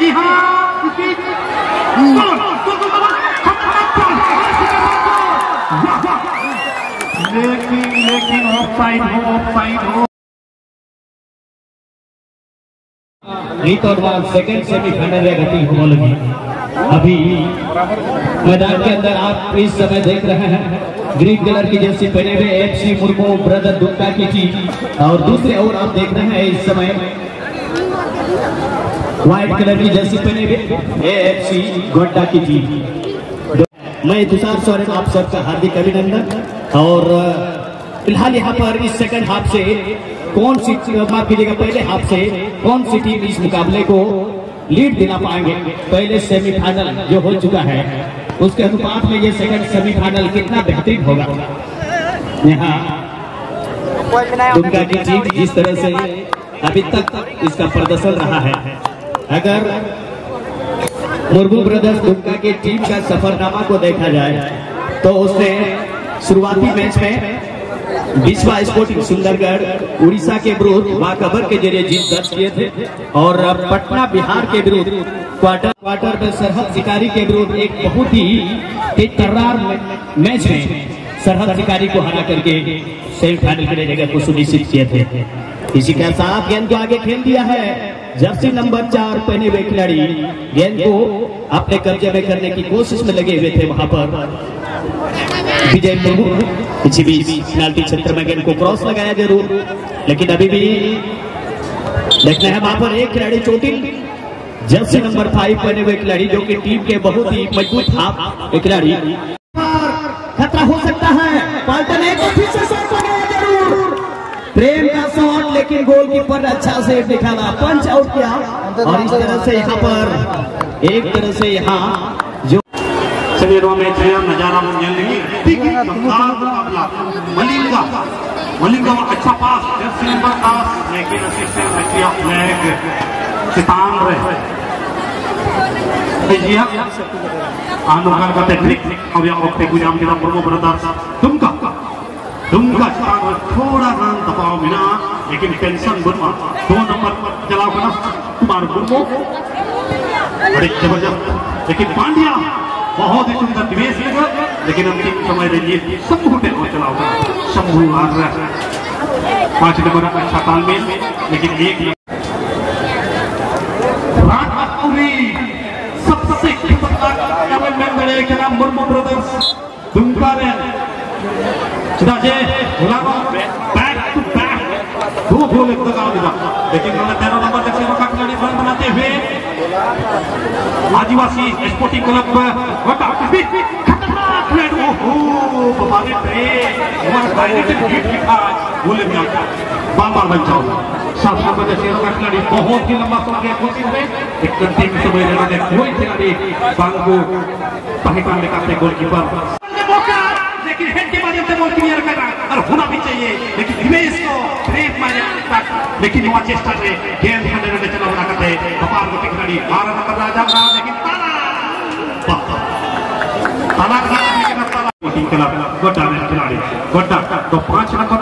जी हाँ। लेकिन लेकिन ऑफ़ साइड हो ऑफ़ साइड हो। रीत सेकंड सेमीफाइनल में गति होने लगी अभी मैदान के अंदर आप इस समय देख रहे हैं, ग्रीन कलर की जर्सी पहने हुए एफसी मुर्मू ब्रदर दुक्का की टीम और दूसरे ओर आप देख रहे हैं इस समय व्हाइट कलर की जर्सी पहने हुए एफसी गोड्डा की टीम मैं तुषार सोरेन आप सबका हार्दिक अभिनंदन। और फ़िलहाल यहाँ पर इस सेकंड हाफ़ से कौन सी माफ़ कीजिएगा, पहले हाफ़ से कौन सी टीम इस मुकाबले को लीड देना पाएँगे? पहले सेमीफाइनल जो हो चुका है, उसके अनुपात में ये सेकंड सेमीफाइनल कितना बेहतरीन होगा? यहाँ दुमका की टीम जिस तरह से अभी तक इसका प्रदर्शन रहा है। अगर मुर्मू ब्रदर्स दुमका की टीम का सफरनामा को देखा जाए तो उसने शुरुआती मैच में विश्वा स्पोर्टिंग सुंदरगढ़, उड़ीसा के विरुद्ध वाकबर के ज़रिए जीत दर्ज किए थे और पटना बिहार के विरुद्ध क्वार्टर क्वार्टर में सरहद शिकारी के विरुद्ध एक बहुत ही तेज तर्रार मैच में सरहद शिकारी को हरा करके सेमीफाइनल के जगह को सुनिश्चित किए थे। इसी के साथ गेंद को आगे खेल दिया है। जर्सी नंबर चार पहने हुए खिलाड़ी गेंद को अपने कब्जे में करने की कोशिश में लगे हुए थे वहाँ पर। विजय मुर्मू पीछे भी पेनाल्टी क्षेत्र में गेंद को क्रॉस लगाया ज़रूर, लेकिन अभी भी देखना है वहाँ पर एक खिलाड़ी चोटिल। जर्सी नंबर फाइव पहने हुए खिलाड़ी जो कि टीम के बहुत ही मज़बूत था खिलाड़ी। खतरा हो सकता है, पाल्टन एक प्रेम का शॉट लेकिन गोलकीपर अच्छा से निकाला। पंच आउट किया। और इस तरह से यहाँ पर एक तरह से यहाँ जो शरीरों में नज़ारा ज़िंदगी मलिंगा। मलिंगा अच्छा पास नंबर पास लेकिन असिस्टेंट ने किया फ्लैग चितान रहे जिया का टेक्निक अब यहाँ वक्त कुछ हम कितना प्रोमो ब्रदर्स तुमका तुमका चितान थोड़ा रन दबाव मिला। लेकिन टेंशन बुरमा दो नंबर पर चलाओ कुमार बुर्मो बड़ी ज़बरदस्त। लेकिन पांड्या, बहुत ही सुंदर निवेश लेकिन अंतिम समय रहिए शंभू ने को चला होगा शंभू हार रहा है। पाँच नंबर अच्छा तालमेल लेकिन एक सबसे खतरनाक मुर्मू ब्रदर्स दुमका ने दो गोल एक लगा दिया लेकिन उन्होंने तेरह नंबर तक सेवा का खिलाड़ी रन बनाते हुए आदिवासी स्पोर्टिंग क्लब वटा खतरनाक प्लेट ओहो बाबा ने हमारा डायरेक्ट हिट लिखा बोले में आता बार बार बन जाओ सात नंबर के शेरों का खिलाड़ी बहुत ही लंबा समय गया कोशिश में एक अंतिम समय रहने में कोई खिलाड़ी बांग को पहचान निकालते गोलकीपर मौका लेकिन हेड के माध्यम से बॉल क्लियर करना और होना भी चाहिए लेकिन दिवेश को ब्रेक मारे लेकिन वहाँ चेस्टर ने गेंद खेलने में चला बना करते कपाल को खिलाड़ी बारह नंबर राजा रहा लेकिन ताला ताला खिलाड़ी लेकिन गोड्डा में खिलाड़ी गोड्डा तो पाँच नंबर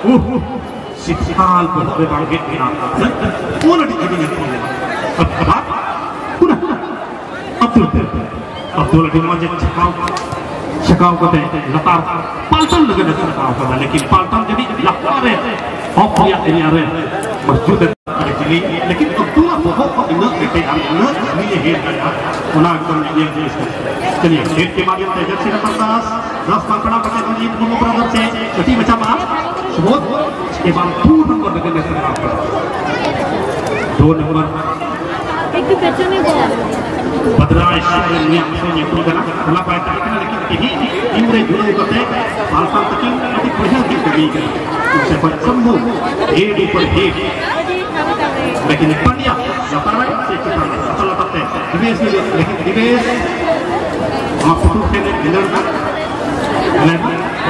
को अटकी नहीं है अब अब पुनः अब्दुल अब्दुल अभी मज़े छकाव। छकाव को लतार। पाल्टन लगे ने छकाव को लेकिन पाल्टन जब लतार है ऑफ़ या एरिया रे मौजूद है। लेकिन अब्दुल्ला बहुत इन बेटे हम न मिले हेड का उना एकदम ये चलिए हेड के माध्यम से जर्सी नंबर 10 10 का कड़ा बचे जीत मोमो ब्रदर से छोटी बच्चा मार सुबोध एवं टू नंबर रिकग्नेशन आपका दो नंबर बदराश शून्य कुल गणा खुला पाया लेकिन यही तीव्र जुड़े हैं पालसा तक अति बढ़िया की गई। है उससे पर संभव एक ऊपर एक लेकिन पंडिया व्यापार से सफल करते दिवेश लेकिन दिवेश वहाँ के लिए मिलन का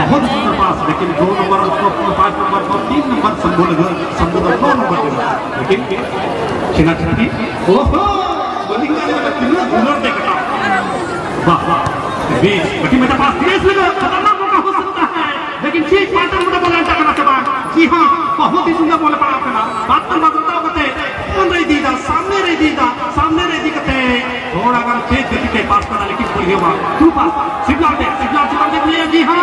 बहुत सुंदर पास, लेकिन दो नंबर उसको पाँच नंबर को तीन नंबर शंभू लगे शंभू का दो नंबर देगा लेकिन छिना छिना ओहो! बॉलिंग का लगा कितना गुलर देखा वाह वाह। बीच बटी मेरा पास तेज लगा, खतरनाक मौका हो सकता है। लेकिन ठीक पाटन में बॉल टकरा के बाद, जी हाँ बहुत ही सुंदर बॉल पड़ा अपना बात पर बदलता होते कौन रही दीदा सामने रही दीदा सामने रही दी कहते थोड़ा अगर गति के पास करा लेकिन कोई होगा तू पास सिग्नल दे सिग्नल से बंदे के लिए जी हाँ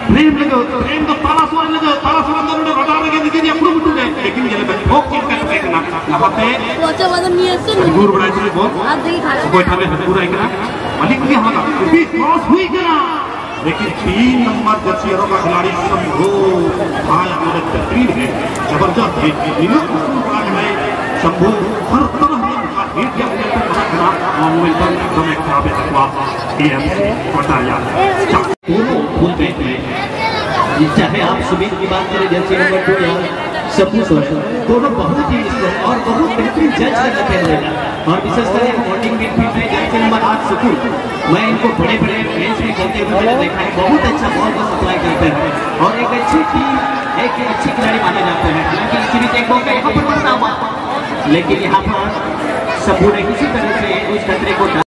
ಫ್ರೇಮ್ ಲಗೆ ಫ್ರೇಮ್ ದ ತಾಲಾಸುವ ಲಗೆ ತಾಲಾಸುವ ಅಂದ್ರೆ ರಡಾರ್ ಗೆ ನಿಕಿ ಎಪ್ಪಡು ಬಿಟ್ಟುಡೆ ಲೇಕಿನ್ ಗೆಲ್ಲ ಬೆ ಹೋಗ್ ಕೆ ಕರೆ ಬೆ ನಾ ನಪತೆ ವಚ ವದ ನಿಯಸು ದೂರ ಬಡಾಯಿ ಚಲಿ ಬೋ ಆ ದಿಲ್ ಖಾಲಿ बैठा में पूरा है ना मलिक भी हमारा भी क्रॉस हुई क्या ना लेकिन तीन नंबर जर्सियरों का खिलाड़ी समझो भाई हमारे तकरीर है ज़बरदस्त है बिना उसूल में संभव हर तरह ने हिट किया। मुझे तो बड़ा खराब मोमेंटम एकदम खराब है अखबार टीएम बताया। दोनों खुद हैं में चाहे आप सुमित की बात करें, जैसे नंबर टू या सपू सोरेन दोनों बहुत ही और बहुत बेहतरीन जज करना पहले और विशेषकर एक मॉर्निंग में में जैसे नंबर आठ सुकून। मैं इनको बड़े बड़े मैच में खेलते हुए देखा है। बहुत अच्छा बॉल को सप्लाई करते हैं। और एक अच्छी टीम एक अच्छी खिलाड़ी माने जाते हैं। हालाँकि सीरीज़ एक मौका यहाँ पर बनता हुआ। लेकिन यहाँ पर सपू ने किसी तरह से उस खतरे को डाल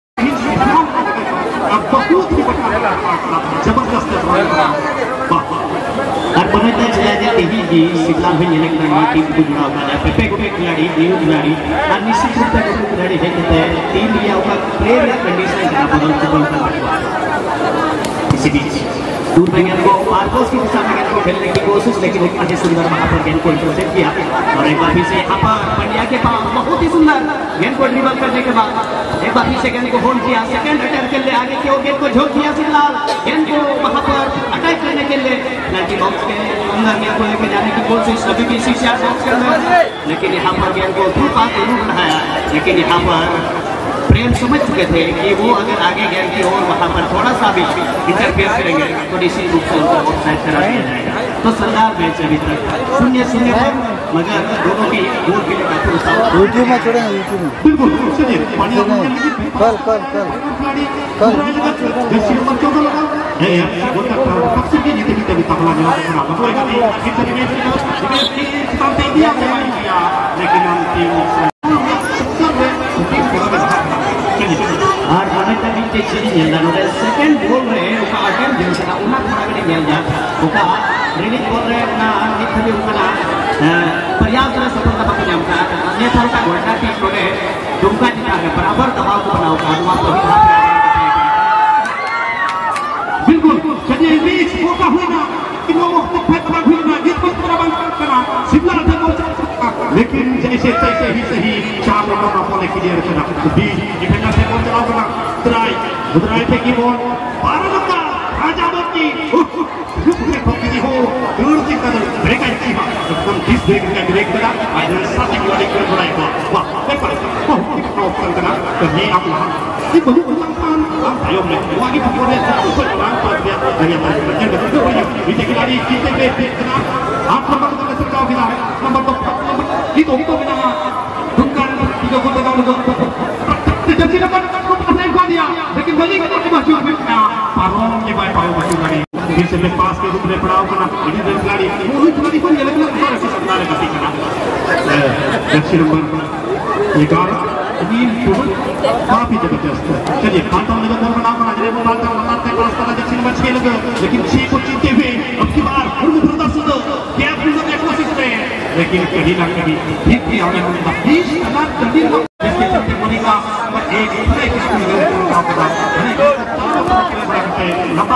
अब बहुत ही बड़ा ज़बरदस्त है और बनता चला जाते ही कि शिमला में ये खिलाड़ी टीम को जुड़ा होता है पेपे को खिलाड़ी न्यू खिलाड़ी और निश्चित रूप से वो खिलाड़ी है कि टीम या उसका प्लेयर या कंडीशन का बदल कर इसी बीच दूर में गेंद को मार्कोस की दिशा में गेंद को खेलने की कोशिश, लेकिन अच्छे सुंदर वहाँ पर गेंद को इंटरसेप्ट किया और एक बार फिर से यहाँ पर पंड्या के पास, बहुत ही सुंदर गेंद को ड्रिबल करने के बाद, एक बार फिर से गेंद को होल्ड किया सेकंड अटैक के लिए आगे की ओर गेंद को झोंक दिया सिंगलाल गेंद को वहाँ पर अटैक करने के लिए लड़की बॉक्स के अंदर गेंद को लेकर जाने की कोशिश, अभी भी शिक्षा बॉक्स के अंदर। लेकिन यहाँ पर गेंद को धूप पास ज़रूर बढ़ाया लेकिन यहाँ पर प्रेम समझ चुके थे कि वो अगर आगे गेंद की ओर वहाँ पर थोड़ा सा भी इंटरफेयर करेंगे तो निश्चित रूप से उनको ऑफसाइड करा दिया जाएगा। तो सरदार मैच अभी तक शून्य शून्य पर मगर दोनों की गोल के लिए काफ़ी यूट्यूब में यूट्यूब में। बिल्कुल चलिए पानी कल कल कल। कल। लगा है। यार मोमेंट अभी के चीज़ नहीं है सेकंड बोल रहे हैं उसका अटेम्प्ट जो था उन्हें थोड़ा कड़ी गेंद जा उसका रिलीज़ बोल रहे हैं ना नित्य भी उनका पर्याप्त तरह सफलता पकड़ जाम का अन्यथा उनका घोषणा की उन्होंने दुमका जीता है बराबर दबाव को बनाओ का वहाँ पर भी बिल्कुल चलिए बीच मौका हुई ना कि वो वक्त फैसला हुई ना जिस पर पूरा बंद करना शिमला से पहुँचा लेकिन जैसे तैसे ही सही चार नंबर ना होने के लिए रखना बीच डिफेंडर से बॉल चलाओ करना उतराई की बॉल बारह नंबर राजा बत्ती देखो कि हो दूर से कदम ब्रेक आई हाँ एकदम किस ब्रेक का ब्रेक करा आज साथ ही वाली कर बनाई को वाह देखो बहुत ही क्रॉस करना तो ये आप यहाँ ये बहुत उल्लासान आप आयो में वो आगे पकड़ हैं ऊपर काम कर दिया बढ़िया बढ़िया बढ़िया बढ़िया बढ़िया पीछे खिलाड़ी जीते पे देखना आप नंबर को कैसे जाओ खिला नंबर तो नंबर ये तो भी तो बिना दुकान की को तो गाओ गली का ना के के को कि ने काफ़ी ज़बरदस्त चलिए खाता हूँ बॉल बना बना जरे वो मारता हूँ मारते पास करा दक्षिण नंबर छह लगे लेकिन छह को जीते हुए अब की बार पूर्ण प्रदर्शन क्या पूर्ण की कोशिश में लेकिन कहीं ना कहीं फिर भी आगे बढ़ता बीस हज़ार जल्दी इसके चलते बोलेगा पर एक दूसरे की स्कूल में काम करता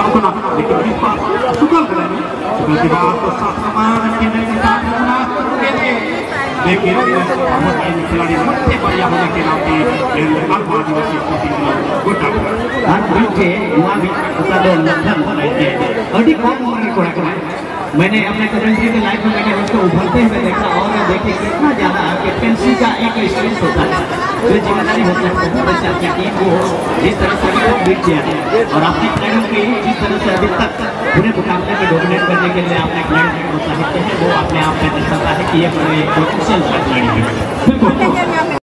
कल्पना लेकिन इस बार सुकल करेंगे सुकल के बाद तो सात समान खेलने के साथ होना लेकिन हमारे खिलाड़ी सबसे बढ़िया होने के नाते अल्फ़ा आदिवासी स्पोर्टिंग क्लब गोटा हर बीचे वहाँ भी उसका लक्षण हो रहे थे अभी मैंने अपने कमेंट्री के लाइफ में मैंने उसको उभरते हुए देखा और देखिए कितना ज़्यादा कैप्टनसी का एक स्ट्रेंथ होता है। जो ज़िम्मेदारी होता है बहुत अच्छा अपनी टीम को जिस तरह से अभी तक बीत किया है और अपने खिलाड़ियों की जिस तरह से अभी तक पूरे मुकाबले में डोमिनेट करने के लिए अपने खिलाड़ियों को प्रोत्साहित है, वो अपने आप में दर्शाता है कि ये बड़े खिलाड़ी है। बिल्कुल।